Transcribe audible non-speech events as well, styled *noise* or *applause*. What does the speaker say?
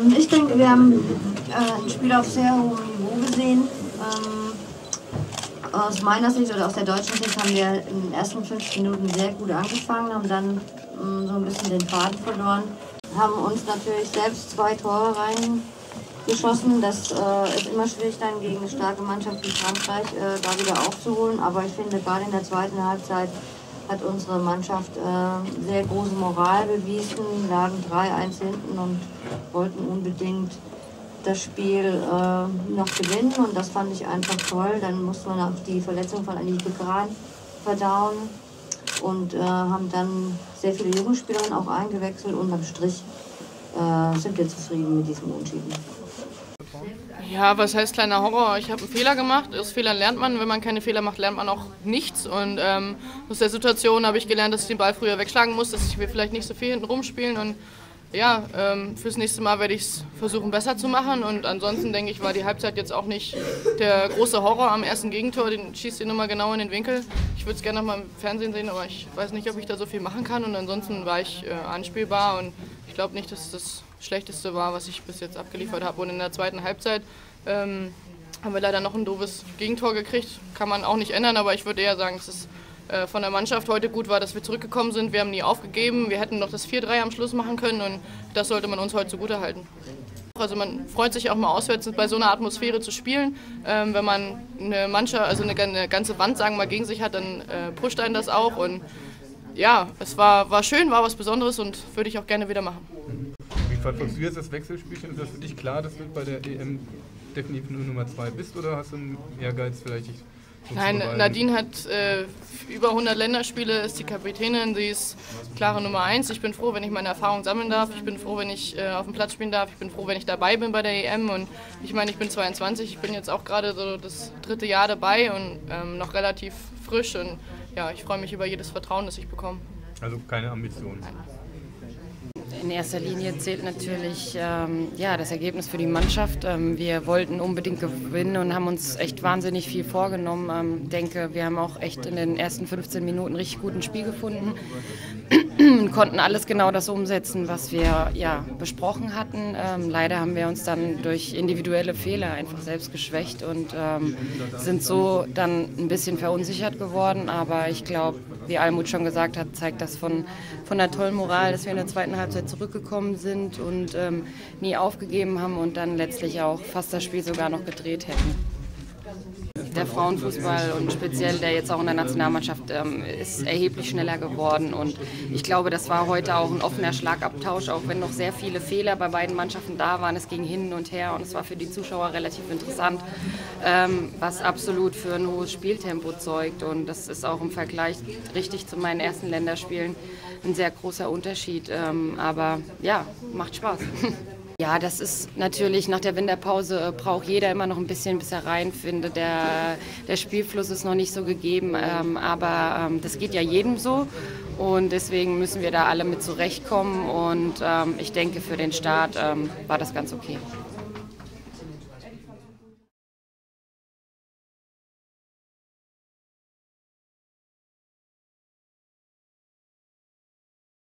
Ähm, ich denke, wir haben äh, ein Spiel auf sehr hohem Niveau gesehen. Ähm, aus meiner Sicht oder aus der deutschen Sicht haben wir in den ersten fünf Minuten sehr gut angefangen, haben dann mh, so ein bisschen den Faden verloren, haben uns natürlich selbst zwei Tore reingeschossen. Das äh, ist immer schwierig dann gegen eine starke Mannschaft wie Frankreich äh, da wieder aufzuholen. Aber ich finde, gerade in der zweiten Halbzeit hat unsere Mannschaft äh, sehr große Moral bewiesen, lagen 3-1 hinten und wollten unbedingt das Spiel äh, noch gewinnen und das fand ich einfach toll. Dann musste man auch die Verletzung von Alice Begran verdauen und äh, haben dann sehr viele junge Spielerinnen auch eingewechselt. Unterm Strich äh, sind wir zufrieden mit diesem Unentschieden. Ja, was heißt kleiner Horror? Ich habe einen Fehler gemacht. Aus Fehlern lernt man. Wenn man keine Fehler macht, lernt man auch nichts. Und ähm, aus der Situation habe ich gelernt, dass ich den Ball früher wegschlagen muss, dass ich mir vielleicht nicht so viel hinten rumspielen. Und ja, ähm, fürs nächste Mal werde ich es versuchen, besser zu machen. Und ansonsten denke ich, war die Halbzeit jetzt auch nicht der große Horror am ersten Gegentor. Den schießt ihr nochmal genau in den Winkel. Ich würde es gerne nochmal im Fernsehen sehen, aber ich weiß nicht, ob ich da so viel machen kann. Und ansonsten war ich äh, anspielbar und ich glaube nicht, dass das Schlechteste war, was ich bis jetzt abgeliefert habe. Und in der zweiten Halbzeit ähm, haben wir leider noch ein doofes Gegentor gekriegt. Kann man auch nicht ändern, aber ich würde eher sagen, es äh, von der Mannschaft heute gut war, dass wir zurückgekommen sind. Wir haben nie aufgegeben. Wir hätten noch das 4-3 am Schluss machen können und das sollte man uns heute zugute halten. Also man freut sich auch mal auswärts bei so einer Atmosphäre zu spielen. Ähm, wenn man eine Mannschaft, also eine, eine, ganze Wand sagen wir mal gegen sich hat, dann äh, pusht einen das auch. Und ja, es war, war schön, war was Besonderes und würde ich auch gerne wieder machen verfolgst du jetzt das Wechselspielchen? Ist das für dich klar, dass du bei der EM definitiv nur Nummer 2 bist oder hast du einen Ehrgeiz vielleicht? Nein, Nadine hat äh, über 100 Länderspiele, ist die Kapitänin, sie ist klare Nummer 1. Ich bin froh, wenn ich meine Erfahrung sammeln darf. Ich bin froh, wenn ich äh, auf dem Platz spielen darf. Ich bin froh, wenn ich dabei bin bei der EM. Und ich meine, ich bin 22, ich bin jetzt auch gerade so das dritte Jahr dabei und ähm, noch relativ frisch. Und ja, ich freue mich über jedes Vertrauen, das ich bekomme. Also keine Ambitionen? Nein. In erster Linie zählt natürlich ähm, ja, das Ergebnis für die Mannschaft. Ähm, wir wollten unbedingt gewinnen und haben uns echt wahnsinnig viel vorgenommen. Ich ähm, denke, wir haben auch echt in den ersten 15 Minuten richtig guten Spiel gefunden *clears throat* und konnten alles genau das umsetzen, was wir ja, besprochen hatten. Ähm, leider haben wir uns dann durch individuelle Fehler einfach selbst geschwächt und ähm, sind so dann ein bisschen verunsichert geworden. Aber ich glaube, wie Almut schon gesagt hat, zeigt das von, von der tollen Moral, dass wir in der zweiten Halbzeit zurückgekommen sind und ähm, nie aufgegeben haben und dann letztlich auch fast das Spiel sogar noch gedreht hätten. Der Frauenfußball und speziell der jetzt auch in der Nationalmannschaft ähm, ist erheblich schneller geworden und ich glaube, das war heute auch ein offener Schlagabtausch, auch wenn noch sehr viele Fehler bei beiden Mannschaften da waren. Es ging hin und her und es war für die Zuschauer relativ interessant, ähm, was absolut für ein hohes Spieltempo zeugt und das ist auch im Vergleich richtig zu meinen ersten Länderspielen ein sehr großer Unterschied. Ähm, aber ja, macht Spaß. *laughs* Ja, das ist natürlich nach der Winterpause äh, braucht jeder immer noch ein bisschen, bis er reinfindet. Der, der Spielfluss ist noch nicht so gegeben, ähm, aber ähm, das geht ja jedem so und deswegen müssen wir da alle mit zurechtkommen und ähm, ich denke, für den Start ähm, war das ganz okay.